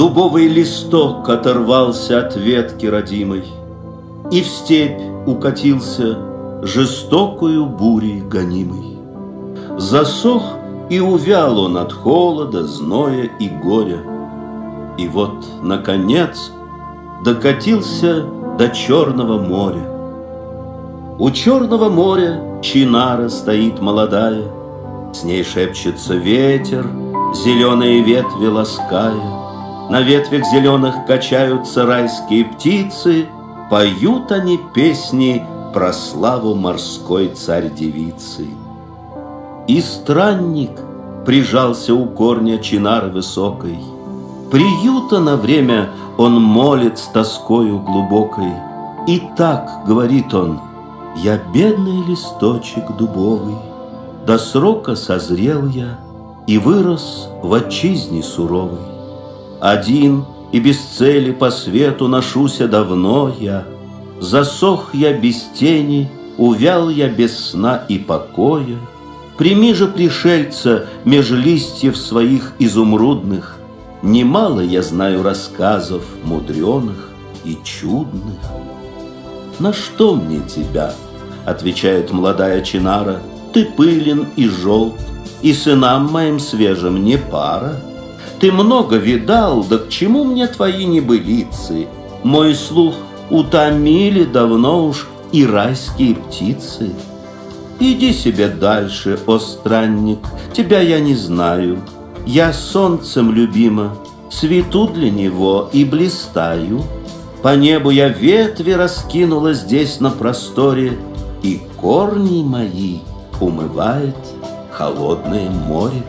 Дубовый листок оторвался от ветки родимой И в степь укатился жестокую бурей гонимой. Засох и увял он от холода, зноя и горя. И вот, наконец, докатился до Черного моря. У Черного моря Чинара стоит молодая, С ней шепчется ветер, зеленые ветви лаская. На ветвях зеленых качаются райские птицы, Поют они песни про славу морской царь-девицы. И странник прижался у корня чинары высокой. Приюта на время он молит с тоскою глубокой. И так, говорит он, я бедный листочек дубовый, До срока созрел я и вырос в отчизне суровой. Один и без цели по свету ношуся давно я, Засох я без тени, увял я без сна и покоя. Прими же пришельца меж листьев своих изумрудных, Немало я знаю рассказов мудреных и чудных. «На что мне тебя?» — отвечает молодая чинара. «Ты пылен и желт, и сынам моим свежим не пара». Ты много видал, да к чему мне твои небылицы? Мой слух утомили давно уж и райские птицы. Иди себе дальше, о странник, тебя я не знаю. Я солнцем любима, цвету для него и блистаю. По небу я ветви раскинула здесь на просторе, И корни мои умывает холодное море.